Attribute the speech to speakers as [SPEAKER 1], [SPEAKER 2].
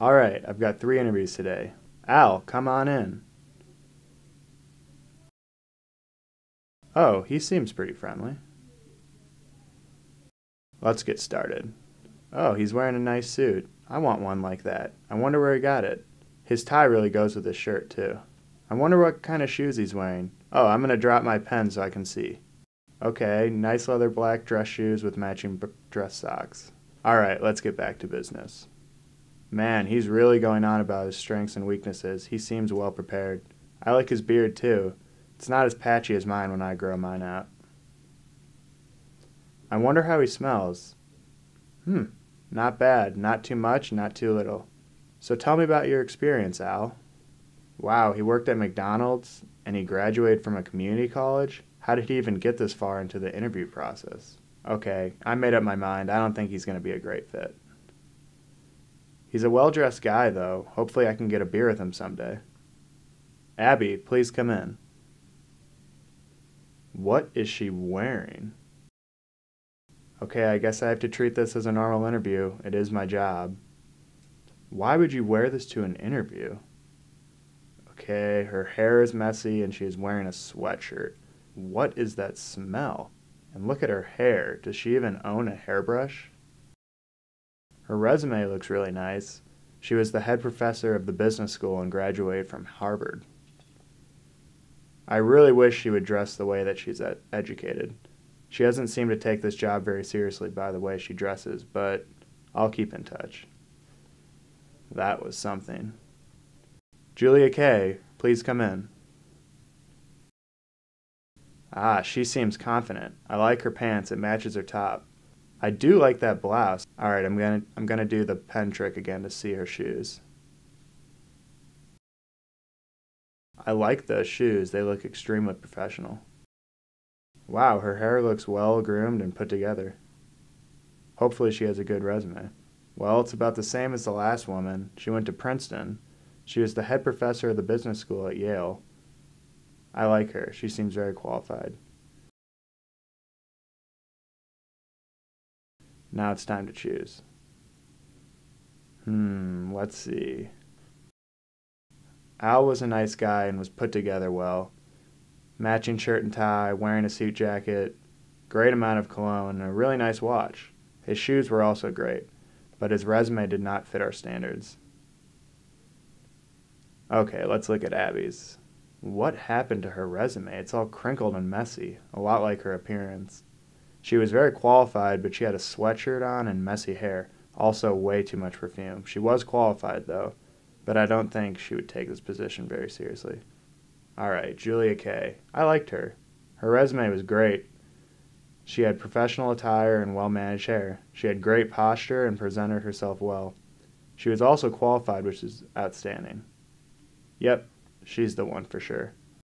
[SPEAKER 1] All right, I've got three interviews today. Al, come on in. Oh, he seems pretty friendly. Let's get started. Oh, he's wearing a nice suit. I want one like that. I wonder where he got it. His tie really goes with his shirt, too. I wonder what kind of shoes he's wearing. Oh, I'm going to drop my pen so I can see. Okay, nice leather black dress shoes with matching dress socks. Alright, let's get back to business. Man, he's really going on about his strengths and weaknesses. He seems well prepared. I like his beard, too. It's not as patchy as mine when I grow mine out. I wonder how he smells. Hmm, not bad. Not too much, not too little. So tell me about your experience, Al. Wow, he worked at McDonald's and he graduated from a community college? How did he even get this far into the interview process? Okay, I made up my mind. I don't think he's going to be a great fit. He's a well dressed guy, though. Hopefully, I can get a beer with him someday. Abby, please come in. What is she wearing? Okay, I guess I have to treat this as a normal interview. It is my job. Why would you wear this to an interview? Okay, her hair is messy and she is wearing a sweatshirt. What is that smell? And look at her hair. Does she even own a hairbrush? Her resume looks really nice. She was the head professor of the business school and graduated from Harvard. I really wish she would dress the way that she's educated. She doesn't seem to take this job very seriously by the way she dresses, but I'll keep in touch. That was something. Julia Kay, please come in. Ah, she seems confident. I like her pants. It matches her top. I do like that blouse. All right, I'm to I'm to do the pen trick again to see her shoes. I like those shoes. They look extremely professional. Wow, her hair looks well groomed and put together. Hopefully, she has a good resume. Well, it's about the same as the last woman. She went to Princeton. She was the head professor of the business school at Yale. I like her. She seems very qualified. Now it's time to choose. Hmm, let's see. Al was a nice guy and was put together well matching shirt and tie, wearing a suit jacket, great amount of cologne, and a really nice watch. His shoes were also great, but his resume did not fit our standards. Okay, let's look at Abby's. What happened to her resume? It's all crinkled and messy, a lot like her appearance. She was very qualified, but she had a sweatshirt on and messy hair, also way too much perfume. She was qualified, though, but I don't think she would take this position very seriously. All right, Julia Kay. I liked her. Her resume was great. She had professional attire and well managed hair. She had great posture and presented herself well. She was also qualified, which is outstanding. Yep, she's the one for sure.